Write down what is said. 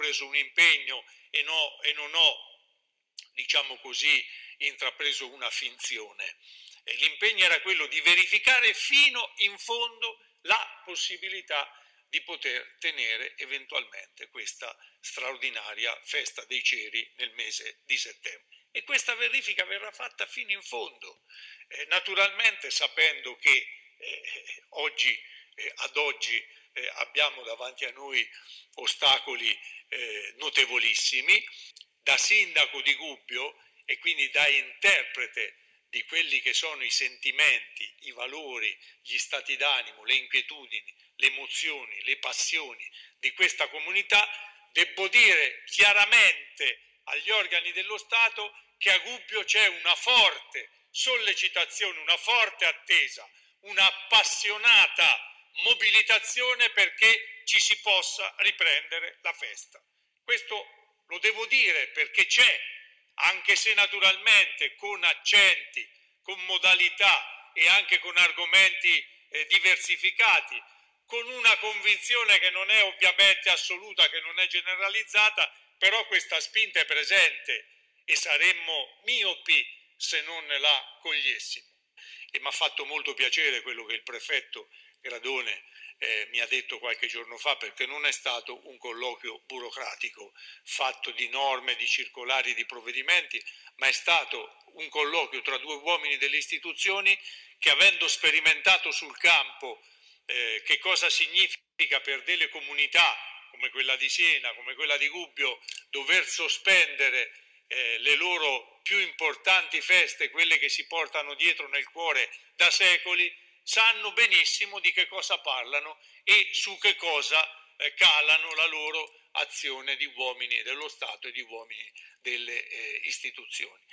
preso un impegno e, no, e non ho, diciamo così, intrapreso una finzione. L'impegno era quello di verificare fino in fondo la possibilità di poter tenere eventualmente questa straordinaria festa dei ceri nel mese di settembre. E questa verifica verrà fatta fino in fondo, eh, naturalmente sapendo che eh, oggi, eh, ad oggi eh, abbiamo davanti a noi ostacoli eh, notevolissimi. Da sindaco di Gubbio e quindi da interprete di quelli che sono i sentimenti, i valori, gli stati d'animo, le inquietudini, le emozioni, le passioni di questa comunità, devo dire chiaramente agli organi dello Stato che a Gubbio c'è una forte sollecitazione, una forte attesa, una appassionata mobilitazione perché ci si possa riprendere la festa. Questo lo devo dire perché c'è, anche se naturalmente con accenti, con modalità e anche con argomenti eh, diversificati, con una convinzione che non è ovviamente assoluta, che non è generalizzata, però questa spinta è presente e saremmo miopi se non la cogliessimo. E mi ha fatto molto piacere quello che il prefetto Gradone eh, mi ha detto qualche giorno fa, perché non è stato un colloquio burocratico fatto di norme, di circolari, di provvedimenti, ma è stato un colloquio tra due uomini delle istituzioni che avendo sperimentato sul campo eh, che cosa significa per delle comunità come quella di Siena, come quella di Gubbio, dover sospendere eh, le loro più importanti feste, quelle che si portano dietro nel cuore da secoli, sanno benissimo di che cosa parlano e su che cosa eh, calano la loro azione di uomini dello Stato e di uomini delle eh, istituzioni.